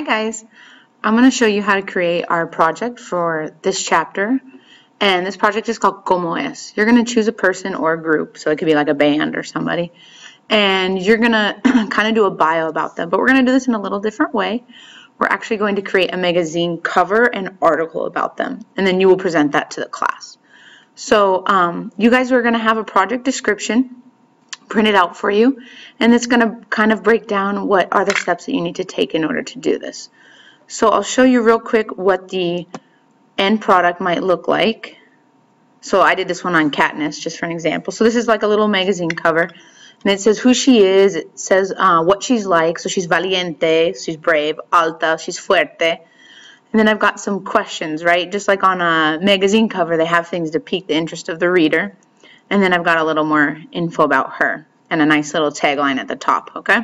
Hi guys, I'm going to show you how to create our project for this chapter. And this project is called Como Es. You're going to choose a person or a group, so it could be like a band or somebody, and you're going to kind of do a bio about them, but we're going to do this in a little different way. We're actually going to create a magazine cover and article about them, and then you will present that to the class. So um, you guys are going to have a project description printed out for you and it's going to kind of break down what are the steps that you need to take in order to do this. So I'll show you real quick what the end product might look like. So I did this one on Katniss just for an example. So this is like a little magazine cover and it says who she is, it says uh, what she's like, so she's valiente, she's brave, alta, she's fuerte. And then I've got some questions, right? Just like on a magazine cover, they have things to pique the interest of the reader. And then I've got a little more info about her and a nice little tagline at the top, okay?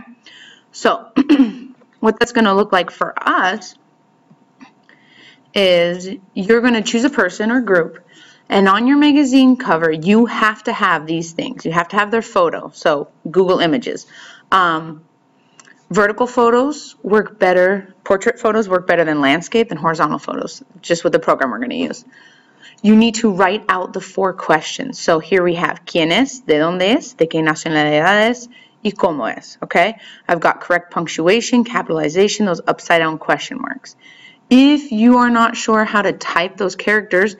So what that's going to look like for us is you're going to choose a person or group and on your magazine cover you have to have these things. You have to have their photo, so Google Images. Um, vertical photos work better, portrait photos work better than landscape and horizontal photos, just with the program we're going to use you need to write out the four questions. So here we have quién es, de dónde es, de qué nacionalidad es, y cómo es, okay? I've got correct punctuation, capitalization, those upside down question marks. If you are not sure how to type those characters,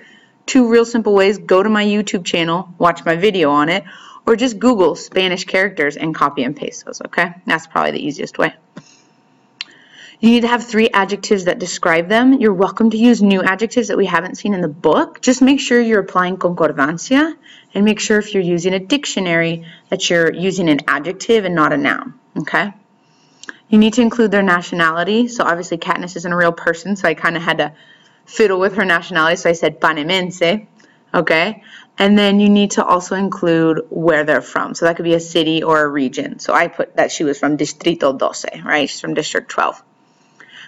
two real simple ways, go to my YouTube channel, watch my video on it, or just Google Spanish characters and copy and paste those, okay? That's probably the easiest way. You need to have three adjectives that describe them. You're welcome to use new adjectives that we haven't seen in the book. Just make sure you're applying concordancia and make sure if you're using a dictionary that you're using an adjective and not a noun, okay? You need to include their nationality. So obviously Katniss isn't a real person, so I kind of had to fiddle with her nationality. So I said panemense, okay? And then you need to also include where they're from. So that could be a city or a region. So I put that she was from Distrito 12, right? She's from District 12.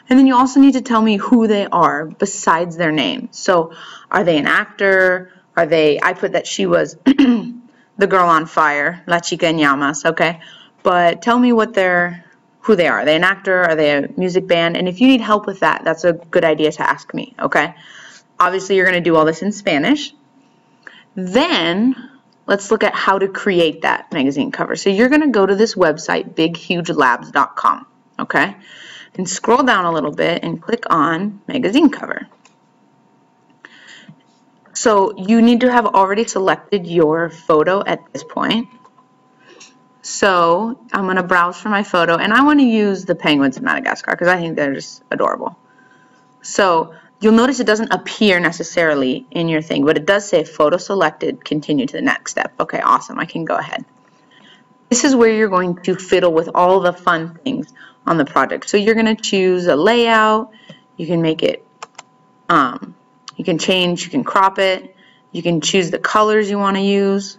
And then you also need to tell me who they are besides their name. So are they an actor? Are they, I put that she was the girl on fire, La Chica en Llamas, okay? But tell me what they're, who they are. Are they an actor? Are they a music band? And if you need help with that, that's a good idea to ask me, okay? Obviously, you're going to do all this in Spanish. Then, let's look at how to create that magazine cover. So you're going to go to this website, bighugelabs.com, okay? And scroll down a little bit and click on magazine cover. So you need to have already selected your photo at this point. So I'm going to browse for my photo and I want to use the penguins of Madagascar because I think they're just adorable. So you'll notice it doesn't appear necessarily in your thing, but it does say photo selected, continue to the next step. Okay, awesome. I can go ahead. This is where you're going to fiddle with all the fun things on the project. So you're going to choose a layout. You can make it, um, you can change, you can crop it. You can choose the colors you want to use.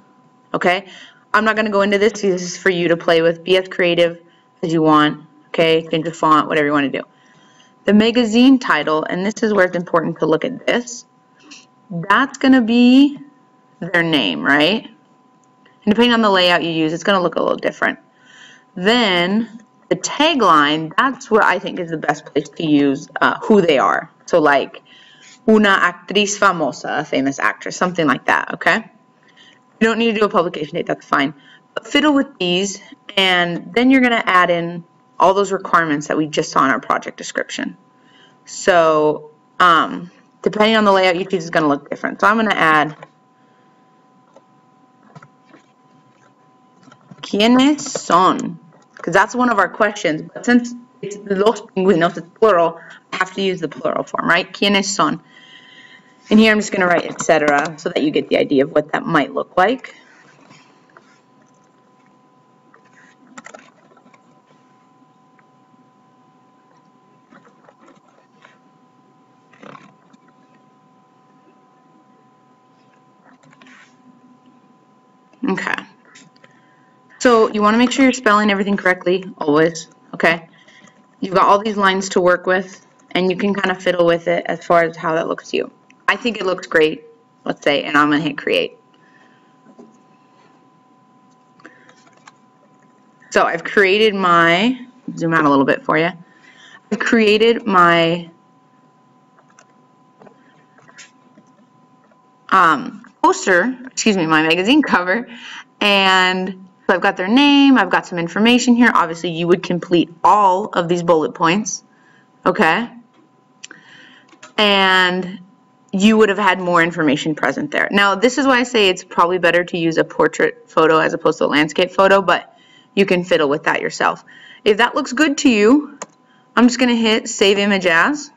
Okay. I'm not going to go into this. This is for you to play with. Be as creative as you want. Okay. Change the font, whatever you want to do. The magazine title, and this is where it's important to look at this. That's going to be their name, right? And depending on the layout you use, it's going to look a little different. Then the tagline, that's where I think is the best place to use uh, who they are. So like, una actriz famosa, a famous actress, something like that, okay? You don't need to do a publication date, that's fine. But fiddle with these, and then you're going to add in all those requirements that we just saw in our project description. So, um, depending on the layout you choose is going to look different. So I'm going to add ¿Quiénes son? because that's one of our questions. But since it's los pingüinos, it's plural, I have to use the plural form, right? ¿Quiénes son? And here I'm just going to write etc. so that you get the idea of what that might look like. Okay. So you want to make sure you're spelling everything correctly, always, okay? You've got all these lines to work with, and you can kind of fiddle with it as far as how that looks to you. I think it looks great, let's say, and I'm going to hit create. So I've created my, zoom out a little bit for you. I've created my um, poster, excuse me, my magazine cover, and so I've got their name, I've got some information here. Obviously, you would complete all of these bullet points, okay? And you would have had more information present there. Now, this is why I say it's probably better to use a portrait photo as opposed to a landscape photo, but you can fiddle with that yourself. If that looks good to you, I'm just going to hit Save Image As,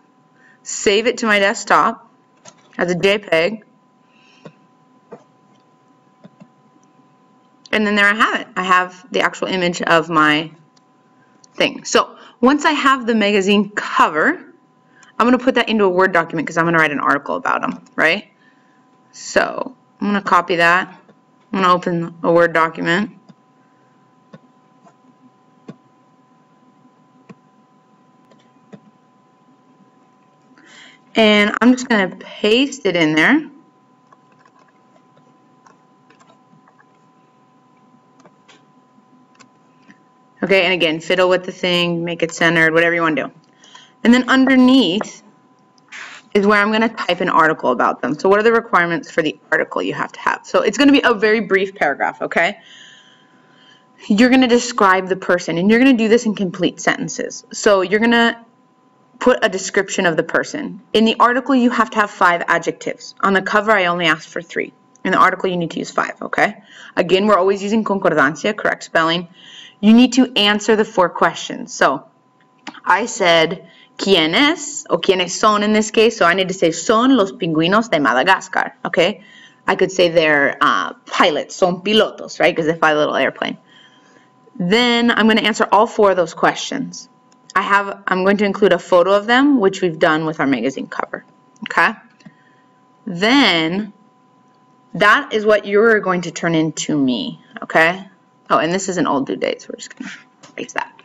save it to my desktop as a JPEG, and then there I have it. I have the actual image of my thing. So once I have the magazine cover, I'm going to put that into a Word document because I'm going to write an article about them, right? So I'm going to copy that. I'm going to open a Word document. And I'm just going to paste it in there. Okay, and again, fiddle with the thing, make it centered, whatever you want to do. And then underneath is where I'm going to type an article about them. So what are the requirements for the article you have to have? So it's going to be a very brief paragraph, okay? You're going to describe the person, and you're going to do this in complete sentences. So you're going to put a description of the person. In the article, you have to have five adjectives. On the cover, I only asked for three. In the article, you need to use five, okay? Again, we're always using concordancia, correct spelling. You need to answer the four questions. So I said, quiénes o quiénes son in this case. So I need to say son los pingüinos de Madagascar. Okay, I could say they're uh, pilots, son pilotos, right? Because they fly a little airplane. Then I'm going to answer all four of those questions. I have, I'm going to include a photo of them, which we've done with our magazine cover. Okay. Then that is what you're going to turn into me. Okay. Oh, and this is an old due date, so we're just going to erase that.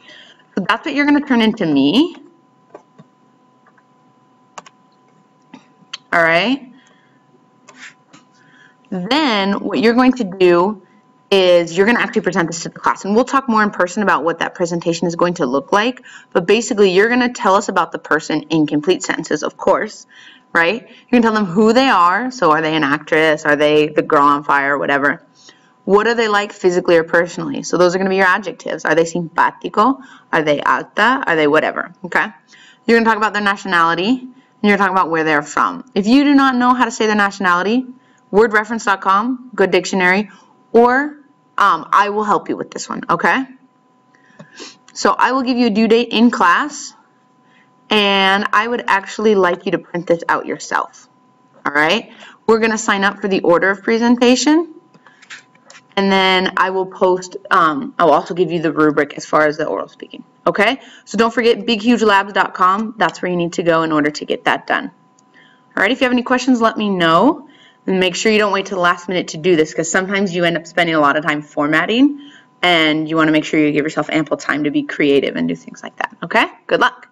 So that's what you're going to turn into me. all right? Then what you're going to do is you're going to actually present this to the class. And we'll talk more in person about what that presentation is going to look like. But basically, you're going to tell us about the person in complete sentences, of course, right? You can tell them who they are. So are they an actress? Are they the girl on fire? Whatever. What are they like physically or personally? So those are going to be your adjectives. Are they simpático? Are they alta? Are they whatever? Okay. You're going to talk about their nationality and you're talking about where they're from. If you do not know how to say their nationality, wordreference.com, good dictionary, or um, I will help you with this one, okay? So I will give you a due date in class, and I would actually like you to print this out yourself, all right? We're going to sign up for the order of presentation, and then I will post, um, I'll also give you the rubric as far as the oral speaking. Okay, so don't forget bighugelabs.com. That's where you need to go in order to get that done. All right, if you have any questions, let me know. And make sure you don't wait to the last minute to do this because sometimes you end up spending a lot of time formatting and you want to make sure you give yourself ample time to be creative and do things like that. Okay, good luck.